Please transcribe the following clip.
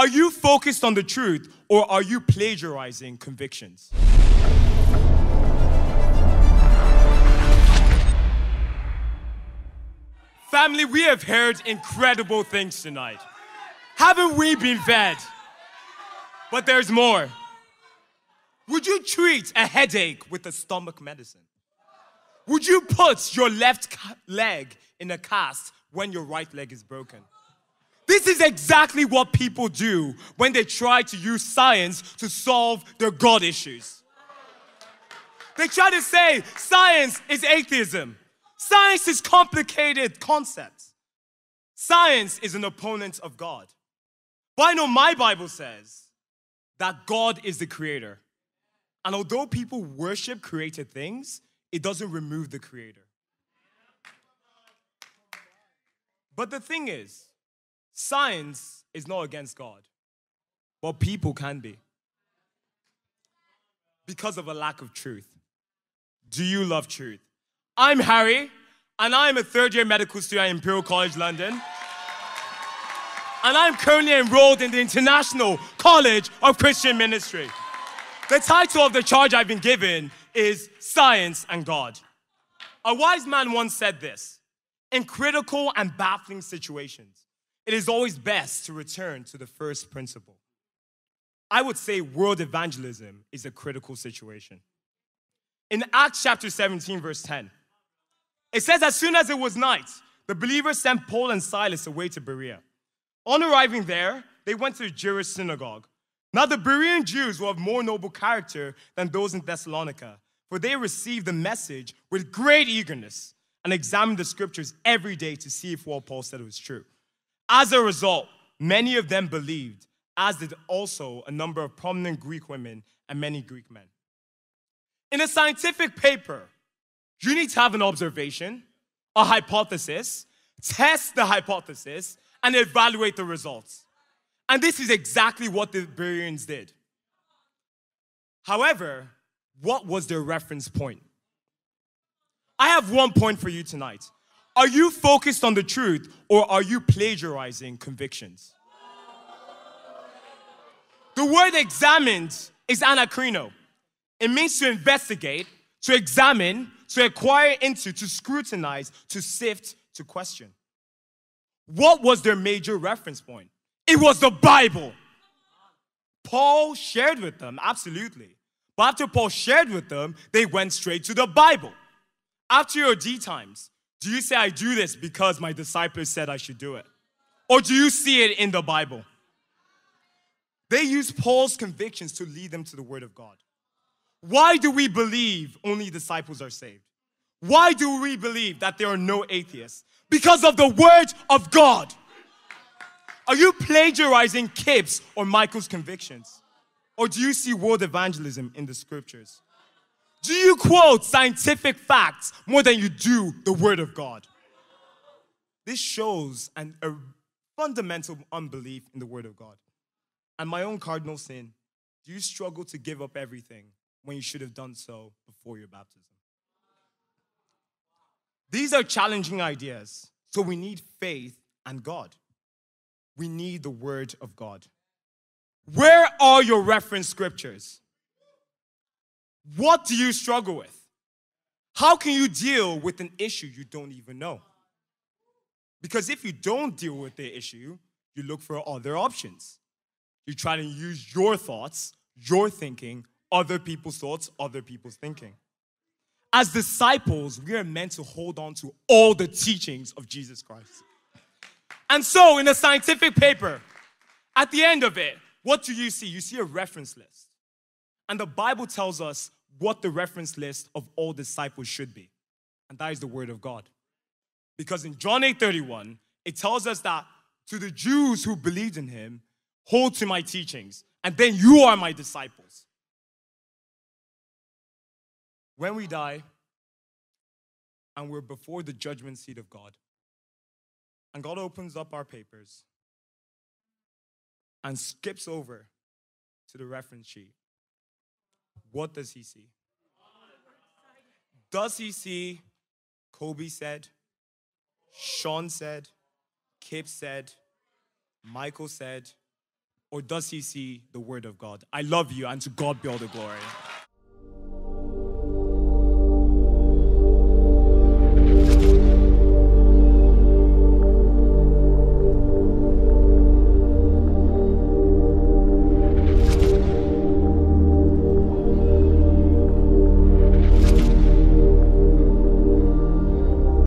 Are you focused on the truth or are you plagiarizing convictions? Family, we have heard incredible things tonight. Haven't we been fed? But there's more. Would you treat a headache with a stomach medicine? Would you put your left leg in a cast when your right leg is broken? This is exactly what people do when they try to use science to solve their God issues. They try to say science is atheism. Science is complicated concepts. Science is an opponent of God. But I know my Bible says that God is the creator. And although people worship created things, it doesn't remove the creator. But the thing is, Science is not against God, but people can be because of a lack of truth. Do you love truth? I'm Harry, and I'm a third year medical student at Imperial College London. And I'm currently enrolled in the International College of Christian Ministry. The title of the charge I've been given is Science and God. A wise man once said this in critical and baffling situations, it is always best to return to the first principle. I would say world evangelism is a critical situation. In Acts chapter 17, verse 10, it says, As soon as it was night, the believers sent Paul and Silas away to Berea. On arriving there, they went to the Jewish synagogue. Now, the Berean Jews were of more noble character than those in Thessalonica, for they received the message with great eagerness and examined the scriptures every day to see if what Paul said was true. As a result, many of them believed, as did also a number of prominent Greek women and many Greek men. In a scientific paper, you need to have an observation, a hypothesis, test the hypothesis, and evaluate the results. And this is exactly what the Bereans did. However, what was their reference point? I have one point for you tonight. Are you focused on the truth or are you plagiarizing convictions? The word examined is anakrino. It means to investigate, to examine, to inquire into, to scrutinize, to sift, to question. What was their major reference point? It was the Bible. Paul shared with them, absolutely. But after Paul shared with them, they went straight to the Bible. After your D times, do you say, I do this because my disciples said I should do it? Or do you see it in the Bible? They use Paul's convictions to lead them to the Word of God. Why do we believe only disciples are saved? Why do we believe that there are no atheists? Because of the Word of God. Are you plagiarizing Kip's or Michael's convictions? Or do you see world evangelism in the scriptures? Do you quote scientific facts more than you do the Word of God? This shows an, a fundamental unbelief in the Word of God. And my own cardinal sin do you struggle to give up everything when you should have done so before your baptism? These are challenging ideas, so we need faith and God. We need the Word of God. Where are your reference scriptures? What do you struggle with? How can you deal with an issue you don't even know? Because if you don't deal with the issue, you look for other options. You try to use your thoughts, your thinking, other people's thoughts, other people's thinking. As disciples, we are meant to hold on to all the teachings of Jesus Christ. And so, in a scientific paper, at the end of it, what do you see? You see a reference list. And the Bible tells us what the reference list of all disciples should be. And that is the word of God. Because in John 8 31, it tells us that to the Jews who believed in him, hold to my teachings, and then you are my disciples. When we die and we're before the judgment seat of God, and God opens up our papers and skips over to the reference sheet, what does he see? Does he see Kobe said, Sean said, Kip said, Michael said, or does he see the Word of God? I love you, and to God be all the glory.